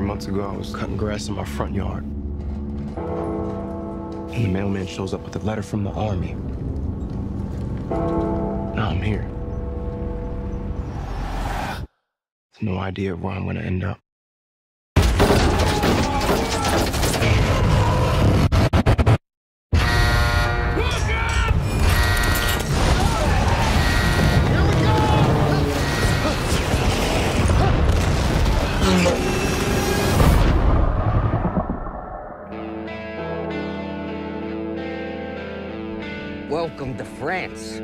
months ago, I was cutting grass in my front yard. And the mailman shows up with a letter from the army. Now I'm here. No idea where I'm gonna end up. Welcome to France.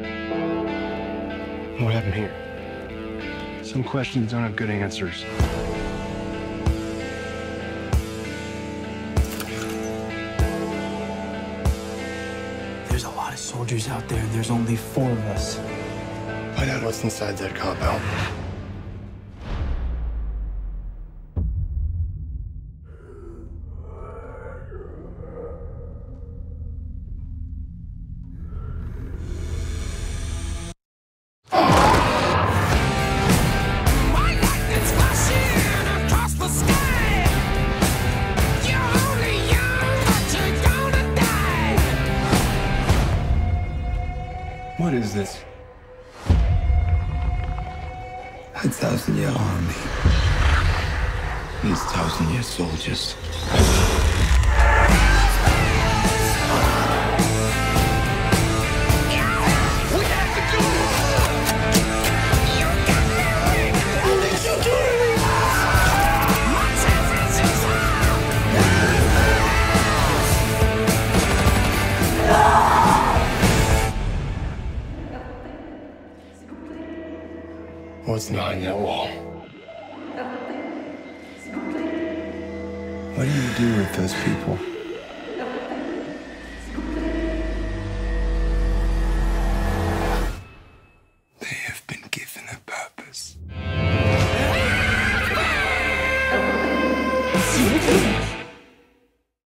What happened here? Some questions don't have good answers. There's a lot of soldiers out there, and there's only four of us. Find out what's inside that compound. What is this? A thousand year army. These thousand year soldiers. What's behind that wall? What do you do with those people? They have been given a purpose.